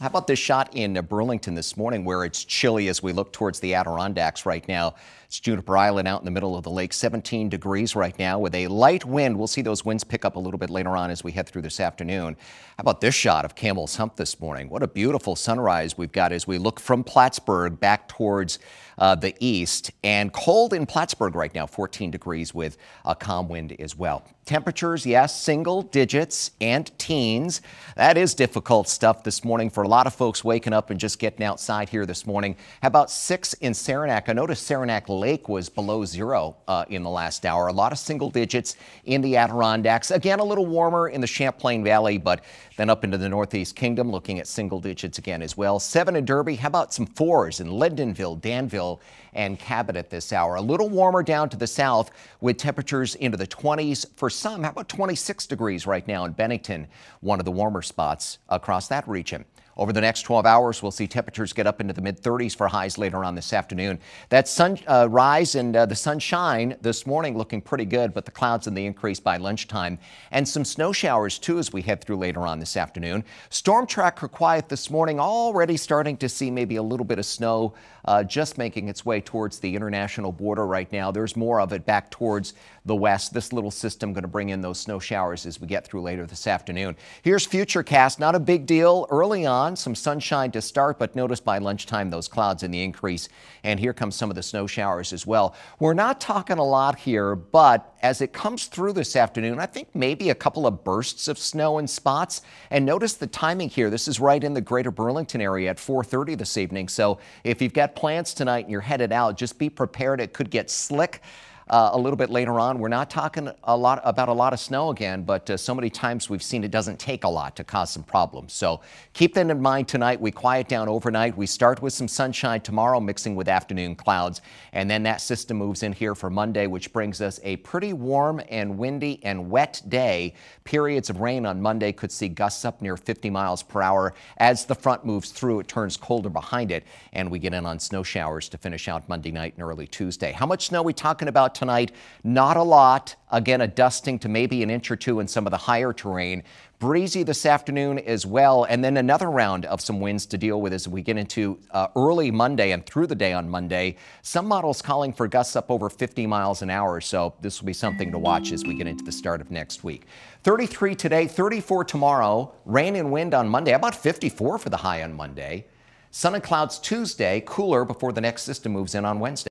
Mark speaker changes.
Speaker 1: How about this shot in uh, Burlington this morning where it's chilly as we look towards the Adirondacks right now? It's Juniper Island out in the middle of the lake, 17 degrees right now with a light wind. We'll see those winds pick up a little bit later on as we head through this afternoon. How about this shot of Camel's Hump this morning? What a beautiful sunrise we've got as we look from Plattsburgh back towards uh, the east. And cold in Plattsburgh right now, 14 degrees with a calm wind as well. Temperatures, yes, single digits and teens. That is difficult stuff this morning for a lot of folks waking up and just getting outside here this morning. How about six in Saranac? I noticed Saranac Lake was below zero uh, in the last hour. A lot of single digits in the Adirondacks. Again, a little warmer in the Champlain Valley, but then up into the Northeast Kingdom, looking at single digits again as well. Seven in Derby. How about some fours in Lyndonville, Danville, and Cabot at this hour? A little warmer down to the south with temperatures into the 20s for some. How about 26 degrees right now in Bennington, one of the warmer spots across that region. Over the next 12 hours, we'll see temperatures get up into the mid 30s for highs later on this afternoon. That sunrise uh, and uh, the sunshine this morning looking pretty good, but the clouds and the increase by lunchtime and some snow showers too as we head through later on this afternoon. Storm tracker quiet this morning, already starting to see maybe a little bit of snow uh, just making its way towards the international border right now. There's more of it back towards the west. This little system going to bring in those snow showers as we get through later this afternoon. Here's Futurecast. Not a big deal early on on. Some sunshine to start, but notice by lunchtime those clouds in the increase. And here comes some of the snow showers as well. We're not talking a lot here, but as it comes through this afternoon, I think maybe a couple of bursts of snow in spots. And notice the timing here. This is right in the greater Burlington area at 4:30 this evening. So if you've got plans tonight and you're headed out, just be prepared. It could get slick uh, a little bit later on. We're not talking a lot about a lot of snow again, but uh, so many times we've seen it doesn't take a lot to cause some problems. So keep that in mind tonight. We quiet down overnight. We start with some sunshine tomorrow, mixing with afternoon clouds, and then that system moves in here for Monday, which brings us a pretty warm and windy and wet day. Periods of rain on Monday could see gusts up near 50 miles per hour. As the front moves through, it turns colder behind it, and we get in on snow showers to finish out Monday night and early Tuesday. How much snow are we talking about tonight. Not a lot. Again, a dusting to maybe an inch or two in some of the higher terrain. Breezy this afternoon as well, and then another round of some winds to deal with as we get into uh, early Monday and through the day on Monday. Some models calling for gusts up over 50 miles an hour, so this will be something to watch as we get into the start of next week. 33 today, 34 tomorrow, rain and wind on Monday, about 54 for the high on Monday. Sun and clouds Tuesday, cooler before the next system moves in on Wednesday.